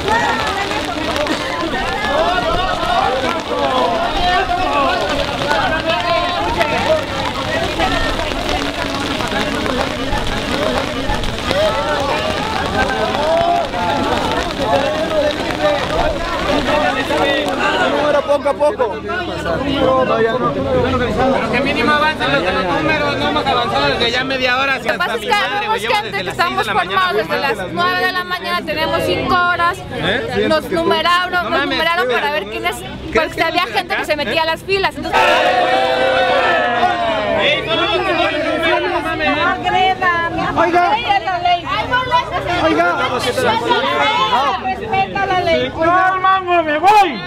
Let's! Poco a poco. Pero que mínimo avancen los de los números, no hemos avanzado desde ya media hora. Lo que pasa es que vemos gente que estamos formados desde las 9 de la mañana, tenemos 5 horas, nos numeraron, nos numeraron para ver quiénes, porque había gente que se metía a las filas. Entonces, Oiga, oiga, Respeta la ley. me voy!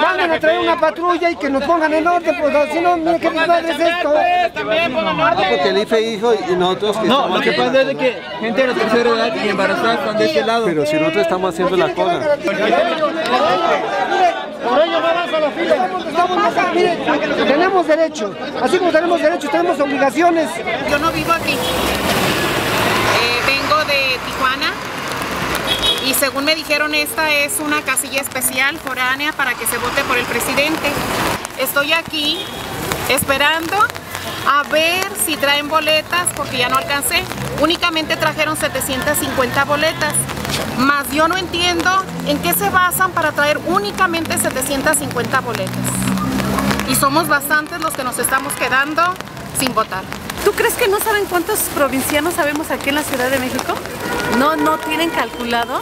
manden a traer una patrulla y que nos pongan en orden, pues si no, mire qué desmadre es esto. Porque el IFE dijo y nosotros que No, lo que pasa es que gente de la tercera edad y embarazadas están de este lado. Pero si nosotros estamos haciendo la cola. Por ello no avanza la fila. Tenemos derecho, así como tenemos derechos, tenemos obligaciones. Yo no vivo aquí. Eh, vengo de Tijuana y según me dijeron esta es una casilla especial foránea para que se vote por el presidente. Estoy aquí esperando a ver si traen boletas porque ya no alcancé. Únicamente trajeron 750 boletas. Más yo no entiendo en qué se basan para traer únicamente 750 boletas. Y somos bastantes los que nos estamos quedando sin votar. ¿Tú crees que no saben cuántos provincianos sabemos aquí en la Ciudad de México? No, no tienen calculado.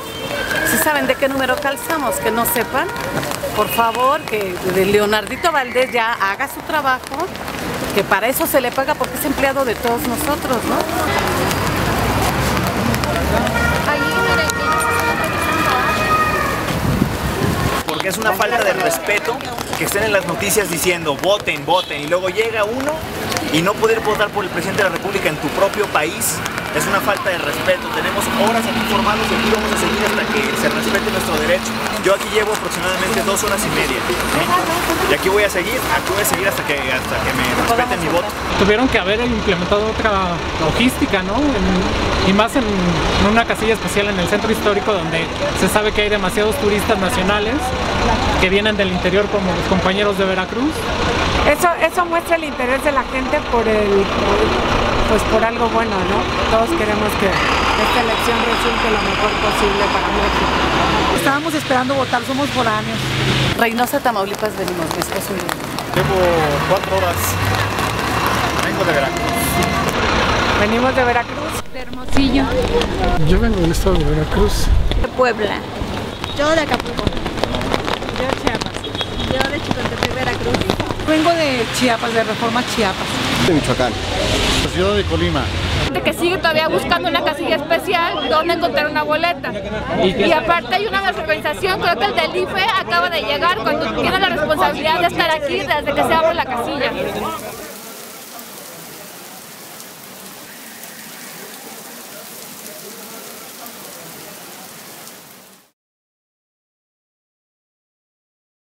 Si saben de qué número calzamos, que no sepan. Por favor, que Leonardito Valdés ya haga su trabajo, que para eso se le paga porque es empleado de todos nosotros, ¿no? Es una falta de respeto que estén en las noticias diciendo voten, voten y luego llega uno y no poder votar por el presidente de la República en tu propio país es una falta de respeto. Tenemos horas aquí formados y aquí vamos a seguir que se respete nuestro derecho. Yo aquí llevo aproximadamente dos horas y media y aquí voy a seguir, aquí voy a seguir hasta que, hasta que me respeten mi voto. Tuvieron que haber implementado otra logística, ¿no? En- y más en, en una casilla especial en el centro histórico donde se sabe que hay demasiados turistas nacionales que vienen del interior como los compañeros de Veracruz. Eso, eso muestra el interés de la gente por el, pues por algo bueno, ¿no? Todos queremos que esta elección resulte lo mejor posible para México. Estábamos esperando votar, somos foráneos. Reynosa, Tamaulipas venimos, mi esposo y yo. Llevo cuatro horas. Vengo de Veracruz. Venimos de Veracruz. de Hermosillo, Yo vengo del estado de Veracruz. de Puebla. Yo de Acapulco. Yo de Chiapas. Yo de Chicotepec, Veracruz. Vengo de Chiapas, de Reforma Chiapas. De Michoacán. Ciudad de Colima. Que sigue todavía buscando una casilla especial donde encontrar una boleta. Y aparte hay una desorganización, creo que el del IFE acaba de llegar cuando tiene la responsabilidad de estar aquí desde que se abre la casilla.